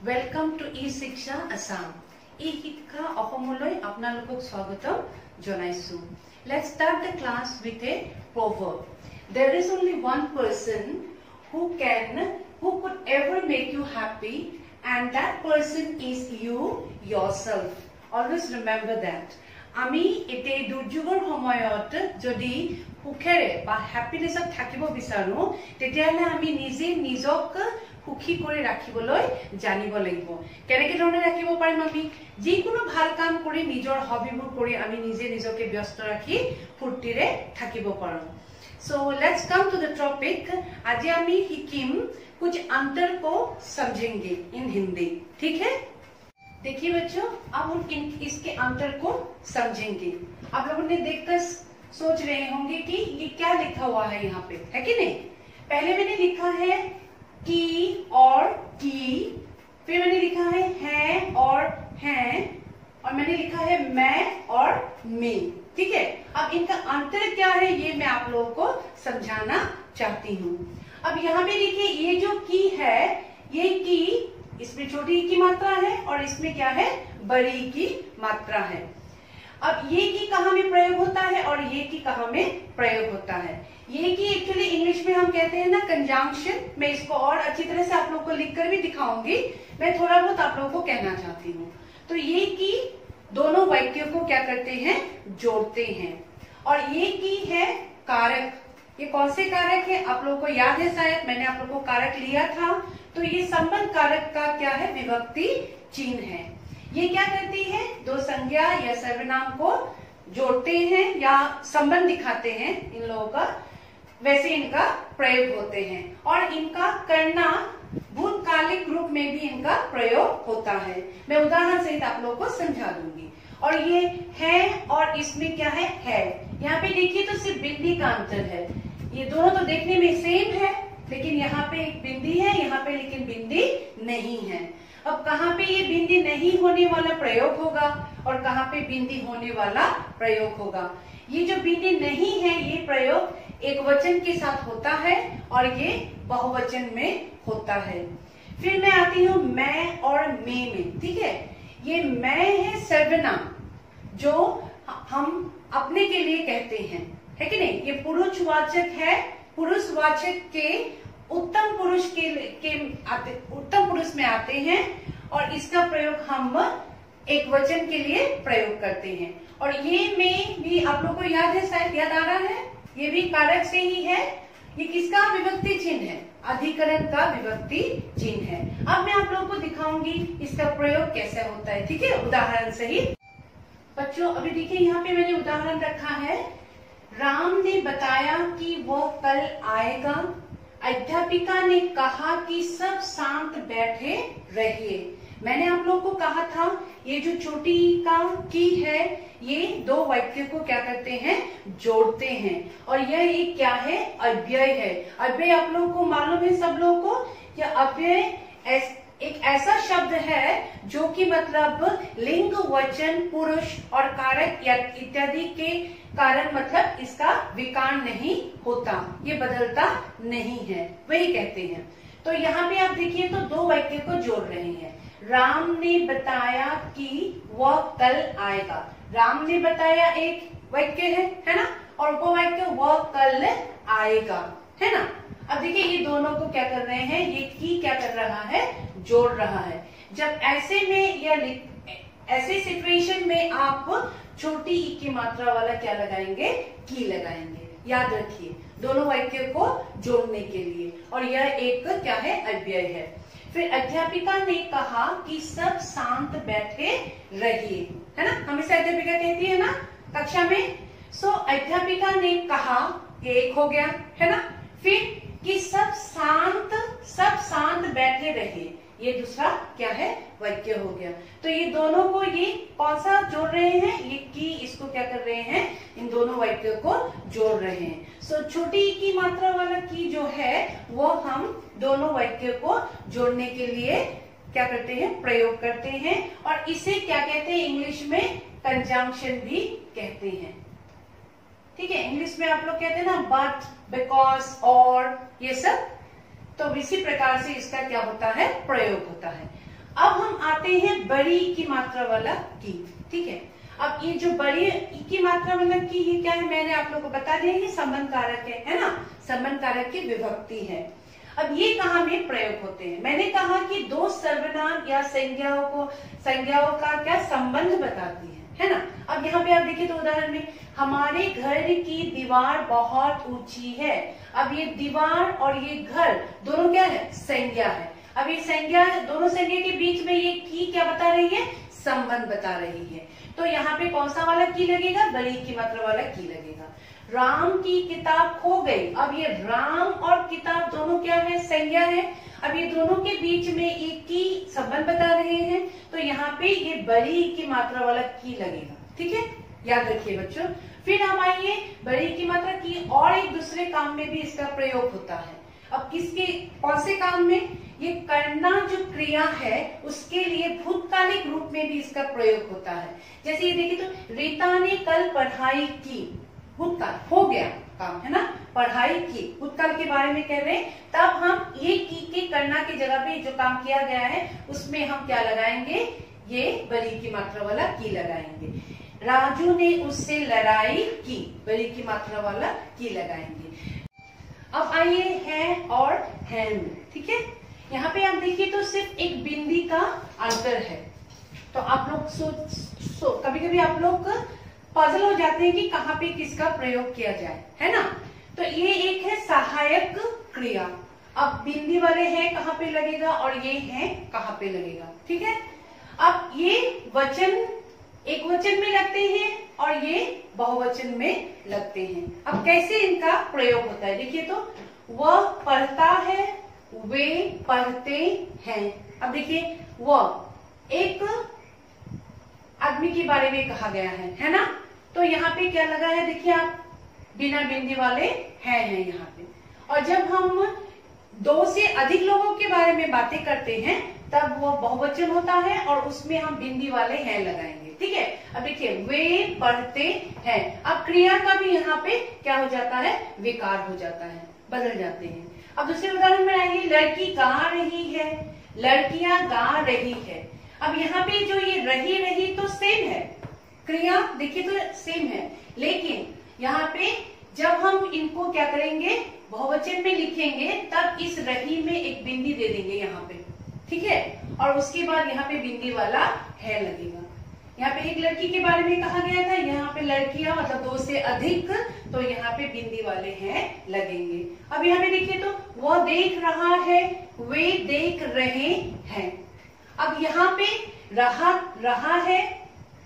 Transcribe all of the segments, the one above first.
Welcome to ই শিক্ষা আছাম ই শিক্ষা অসমলৈ আপোনালোকক স্বাগতম জনাইছো let start the class with a proverb there is only one person who can who could ever make you happy and that person is you yourself always remember that আমি এতিয়া দুৰ্যোগৰ সময়ত যদি সুখেৰে বা হেপিনেছত থাকিব বিচাৰো তেতিয়াহ'লে আমি নিজে নিজক সুখী কৰি ৰাখিবলৈ জানিব লাগিব কেনেকে ধৰণে ৰাখিব পাৰিম আমি যিকোনো ভাল কাম কৰি নিজৰ হবিবোৰ কৰি আমি নিজে নিজকে ব্যস্ত ৰাখি ফূৰ্তিৰে থাকিব পাৰোঁ so' let's come to the topic আজি আমি শিকিম कुछ अंतर को समझेंगे इन हिंदी ठीक है देखिए बच्चों अब हम इन इसके अंतर को समझेंगे आप लोगों ने देखकर सोच रहे होंगे कि ये क्या लिखा हुआ है यहाँ पे है कि नहीं पहले मैंने लिखा है की और की। फिर मैंने लिखा है है और हैं, और मैंने लिखा है मैं और मी। ठीक है? अब इनका अंतर क्या है ये मैं आप लोगों को समझाना चाहती हूँ। अब यहाँ पे देखिए, ये जो की है, ये की, इसमें छोटी की मात्रा है और इसमें क्या है? बड़ी की मात्रा है। अब ये की कहा में प्रयोग होता है और ये की कहा में प्रयोग होता है। ये की एक्चुअली इंग्लिश में हम कहते हैं ना कंजांक्शन मैं इसको और अच्छी तरह से आप लोग को लिखकर भी दिखाऊँगी। मैं थोड़ा बहुत आप लोगों को कहना चाहती हूँ। तो ये की दोनों वाक्यों को क्या करते हैं? जोड़ते हैं। और ये की है कारक। ये कौन से कारक है? आप लोगों को याद है शायद, मैंने आप लोगों को कारक लिया था। तो ये संबंध कारक का क्या है? विभक्ति चिन्ह है। ये क्या करती है? दो संज्ञा या सर्वनाम को जोड़ते हैं या संबंध दिखाते हैं इन लोगों का। वैसे इनका प्रयोग होते हैं। और इनका करना भूतकालिक रूप में भी इनका प्रयोग होता है। मैं उदाहरण सहित आप लोगों को समझा दूँगी। और ये है और इसमें क्या है? है। यहाँ पे देखिए तो सिर्फ़ बिंदी का अंतर है। ये दोनों तो देखने में सेम है, लेकिन यहाँ पे एक बिंदी है, यहाँ पे लेकिन बिंदी नहीं है। अब कहाँ पे ये बिंदी नहीं होने वाला प्रयोग होगा और कहाँ पे बिंदी होने वाला प्रयोग होगा? ये जो बिंदी नहीं है ये प्रयोग एक वचन के साथ होता है और ये बहुवचन में होता है। फिर मैं आती हूँ मैं और मे में ठीक है? ये मैं है सर्वनाम जो हम अपने के लिए कहते हैं है कि नहीं? ये पुरुषवाचक है पुरुषवाचक के उत्तम पुरुष के, के आते, उत्तम पुरुष में आते हैं और इसका प्रयोग हम एक वचन के लिए प्रयोग करते हैं। और ये में भी आप लोग को याद है, शायद याद आ रहा है, ये भी कारक से ही है। ये किसका विभक्ति चिन्ह है? अधिकरण का विभक्ति चिन्ह है। अब मैं आप लोगों को दिखाऊँगी इसका प्रयोग कैसे होता है, ठीक है? उदाहरण सही। बच्चों, अभी देखिए, यहाँ पे मैंने उदाहरण रखा है। राम ने बताया कि वो कल आएगा। अध्यापिका ने कहा कि सब शांत बैठे रहिए। मैंने आप लोग को कहा था, ये जो छोटी का की है, ये दो वाक्य को क्या करते हैं? जोड़ते हैं। और यह एक क्या है? अव्यय है। अव्यय आप लोगों को, मालूम है सब लोगों को? या अव्यय एक ऐसा शब्द है जो कि मतलब लिंग, वचन, पुरुष और कारक इत्यादि के कारण मतलब इसका विकार नहीं होता, ये बदलता नहीं है। वही कहते हैं। तो यहाँ पे आप देखिए तो दो वाक्य को जोड़ रहे हैं। राम ने बताया कि वह कल आएगा। राम ने बताया एक वाक्य है है ना? और वो वाक्य वह कल आएगा, है ना? अब देखिए ये दोनों को क्या कर रहे हैं, ये की क्या कर रहा है? जोड़ रहा है। जब ऐसे में या ऐसे सिचुएशन में आप छोटी ई की मात्रा वाला क्या लगाएँगे? की लगाएँगे। याद रखिए, दोनों वाक्य को जोड़ने के लिए। और यह एक क्या है? अव्यय है। फिर अध्यापिका ने कहा कि सब शांत बैठे रहिए। है ना? हमेशा अध्यापिका कहती है ना कक्षा में? सो अध्यापिका ने कहा एक हो गया, है ना? फिर कि सब शांत सब शांत बैठे रहिए। ये दूसरा क्या है? वाक्य हो गया। तो ये दोनों को ये कौन सा जोड़ रहे हैं? ये की इसको क्या कर रहे हैं? इन दोनों वाक्य को जोड़ रहे हैं। सो so, छोटी की मात्रा वाला की जो है वो हम दोनों वाक्य को जोड़ने के लिए क्या करते हैं? प्रयोग करते हैं। और इसे क्या कहते हैं? इंग्लिश में कंजंक्शन भी कहते हैं। ठीक है? इंग्लिश में आप लोग कहते हैं ना बट बिकॉज़ और ये सब तो इसी प्रकार से इसका क्या होता है? प्रयोग होता है। अब हम आते हैं बड़ी की मात्रा वाला की, ठीक है? अब ये जो बड़ी ई की मात्रा वाला की, ये क्या है? मैंने आप लोगों को बता दिया, ये संबंध कारक है है ना? संबंध कारक की विभक्ति है। अब ये कहा में प्रयोग होते हैं? मैंने कहा कि दो सर्वनाम या संज्ञाओं को, संज्ञाओं का क्या संबंध बताती है। है ना? अब यहाँ पे आप देखिए तो उदाहरण में, हमारे घर की दीवार बहुत ऊँची है। अब ये दीवार और ये घर दोनों क्या है? संज्ञा है। अब ये संज्ञा दोनों संज्ञा के बीच में ये की क्या बता रही है? संबंध बता रही है। तो यहाँ पे कौन सा वाला की लगेगा? बड़ी की मात्रा वाला की लगेगा। राम की किताब खो गई। अब ये राम और किताब दोनों क्या है? संज्ञा है। अब ये दोनों के बीच में एक की संबंध बता रहे हैं। तो यहाँ पे ये बड़ी की मात्रा वाला की लगेगा। ठीक है? याद रखिए बच्चों। फिर हम आइए बड़ी की मात्रा की और एक दूसरे काम में भी इसका प्रयोग होता है। अब किसके, कौन से काम में? ये करना जो क्रिया है, उसके लिए भूतकालिक रूप में भी इसका प्रयोग होता है। जैसे ये देखिए तो रीता ने कल पढ़ाई की। भूतकाल हो गया काम, है ना? पढ़ाई की भूतकाल के बारे में कह रहे हैं। तब हम ये की के करना की जगह पे जो काम किया गया है, उसमें हम क्या लगाएँगे? ये बली की मात्रा वाला की लगाएँगे। राजू ने उससे लड़ाई की, बली की मात्रा वाला की लगाएँगे। अब आइए है और है, ठीक है? यहाँ पे आप देखिए तो सिर्फ़ एक बिंदी का अंतर है। तो आप लोग सोच, सो कभी कभी आप लोग पजल हो जाते हैं कि कहाँ पे किसका प्रयोग किया जाए, है ना? तो ये एक है सहायक क्रिया। अब बिंदी वाले हैं कहाँ पे लगेगा और ये है कहाँ पे लगेगा, ठीक है? अब ये वचन, एक वचन में लगते हैं और ये बहुवचन में लगते हैं। अब कैसे इनका प्रयोग होता है? देखिए तो वह पढ़ता है, वे पढ़ते हैं। अब देखिए, वह एक आदमी के बारे में कहा गया है है ना? तो यहाँ पे क्या लगा है देखिए आप? बिना बिंदी वाले हैं हैं यहाँ पे। और जब हम दो से अधिक लोगों के बारे में बातें करते हैं, तब वो बहुवचन होता है और उसमें हम बिंदी वाले हैं लगाएँगे। ठीक है? अब देखिए, वे पढ़ते हैं। अब क्रिया का भी यहाँ पे क्या हो जाता है? विकार हो जाता है, बदल जाते हैं। अब दूसरे उदाहरण में आएँगे, लड़की गा रही है, लड़कियाँ गा रही है। अब यहाँ पे जो ये रही रही तो सेम है। क्रिया, देखिए तो सेम है। लेकिन यहाँ पे जब हम इनको क्या करेंगे, बहुवचन में लिखेंगे, तब इस रही में एक बिंदी दे देंगे यहाँ पे। ठीक है? और उसके बाद यहाँ पे बिंदी वाला है लगेगा। यहाँ पे एक लड़की के बारे में कहा गया था, यहाँ पे लड़कियाँ मतलब दो से अधिक तो यहाँ पे बिंदी वाले हैं लगेंगे। अब यहाँ पे देखिए तो वह देख रहा है, वे देख रहे हैं। अब यहाँ पे रहा रहा है,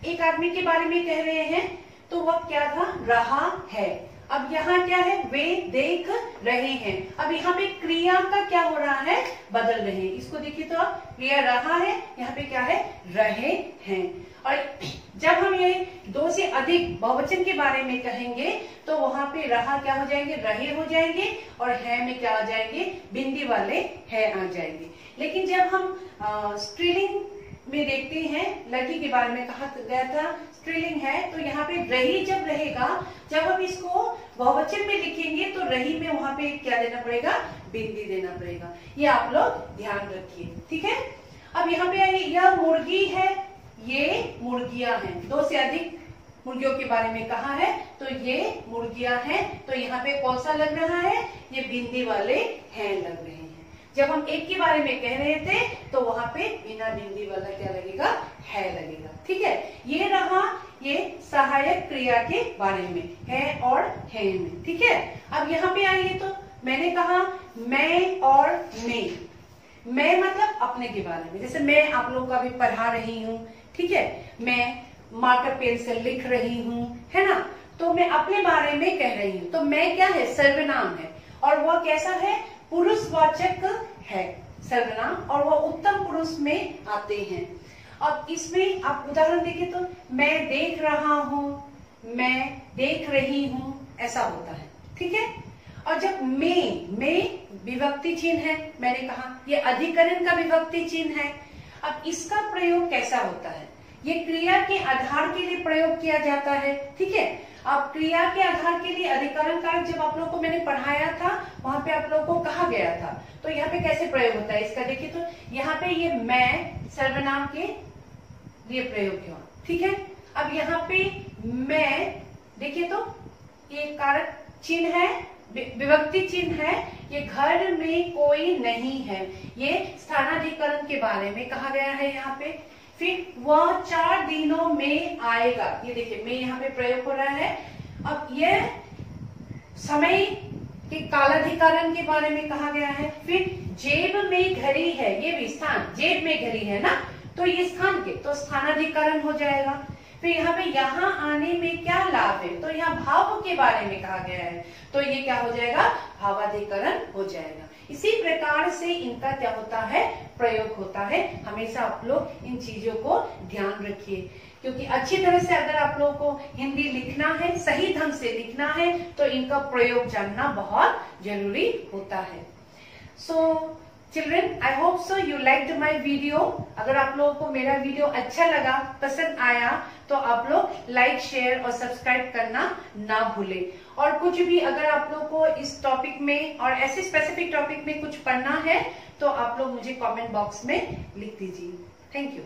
एक आदमी के बारे में कह रहे हैं तो वह क्या था? रहा है। अब यहाँ क्या है? वे देख रहे हैं। अब यहाँ पे क्रिया का क्या हो रहा है? बदल रहे हैं। इसको देखिए तो आप, क्रिया रहा है, यहाँ पे क्या है? रहे हैं। और जब हम ये दो से अधिक बहुवचन के बारे में कहेंगे तो वहाँ पे रहा क्या हो जाएँगे? रहे हो जाएँगे, और है में क्या आ जाएँगे? बिंदी वाले है आ जाएँगे। लेकिन जब हम स्त्रीलिंग में देखते हैं, लड़की के बारे में कहा गया था स्त्रीलिंग है तो यहाँ पे रही जब रहेगा, जब हम इसको बहुवचन में लिखेंगे तो रही में वहाँ पे क्या देना पड़ेगा? बिंदी देना पड़ेगा। ये आप लोग ध्यान रखिए, ठीक है? अब यहाँ पे आइए यह मुर्गी है, ये मुर्गियाँ हैं। दो से अधिक मुर्गियों के बारे में कहा है तो ये मुर्गियाँ हैं। तो यहाँ पे कौन सा लग रहा है? ये बिंदी वाले हैं लग रहे हैं। जब हम एक के बारे में कह रहे थे तो वहाँ पे बिना बिंदी वाला क्या लगेगा? है लगेगा। ठीक है? ये रहा ये सहायक क्रिया के बारे में, है और है में। ठीक है? अब यहाँ पे आइए तो मैंने कहा, मैं और मैं मैं मतलब अपने के बारे में। जैसे मैं आप लोगों का भी पढ़ा रही हूँ। ठीक है? मैं मार्कर पेन से लिख रही हूँ, है ना? तो मैं अपने बारे में कह रही हूँ। तो मैं क्या है? सर्वनाम है। और वह कैसा है? पुरुषवाचक है, सर्वनाम, और वह उत्तम पुरुष में आते हैं। अब इसमें आप उदाहरण देखिए तो मैं देख रहा हूँ, मैं देख रही हूँ, ऐसा होता है। ठीक है? और जब मैं मैं विभक्ति चिन्ह है, मैंने कहा, ये अधिकरण का विभक्ति चिन्ह है। अब इसका प्रयोग कैसा होता है? ये क्रिया के आधार के लिए प्रयोग किया जाता है। ठीक है? अब क्रिया के आधार के लिए अधिकरण कारक जब आप लोग को मैंने पढ़ाया था, वहाँ पे आप लोगों को कहा गया था। तो यहाँ पे कैसे प्रयोग होता है इसका? देखिए तो यहाँ पे ये मैं सर्वनाम के लिए प्रयोग हुआ ठीक है? अब यहाँ पे मैं, देखिए तो ये कारक चिन्ह है विभक्ति चिन्ह है, ये घर में कोई नहीं है। ये स्थानाधिकरण के बारे में कहा गया है यहाँ पे। फिर वह चार दिनों में आएगा। ये देखिए, मैं यहाँ पे प्रयोग हो रहा है। अब यह समय के कालाधिकारण के बारे में कहा गया है। फिर जेब में घड़ी है, ये भी स्थान, जेब में घड़ी है ना? तो ये स्थान के तो स्थानाधिकरण हो जाएगा। यहाँ पे यहाँ आने में क्या लाभ है? तो यहाँ भाव के बारे में कहा गया है। तो ये क्या हो जाएगा? भावाधिकरण हो जाएगा। इसी प्रकार से इनका क्या होता है? प्रयोग होता है। हमेशा आप लोग इन चीज़ों को ध्यान रखिए। क्योंकि अच्छी तरह से अगर आप लोगों को हिंदी लिखना है सही ढंग से लिखना है तो इनका प्रयोग जानना बहुत ज़रूरी होता है। So so, children I hope so you like my video अगर आप लोगों को मेरा वीडियो अच्छा लगा, पसंद आया तो आप लोग लाइक शेयर और सब्सक्राइब करना ना भूले। और कुछ भी अगर आप लोग को इस टॉपिक में और ऐसे स्पेसिफिक टॉपिक में कुछ पढ़ना है तो आप लोग मुझे कमेंट बॉक्स में लिख दीजिए। Thank you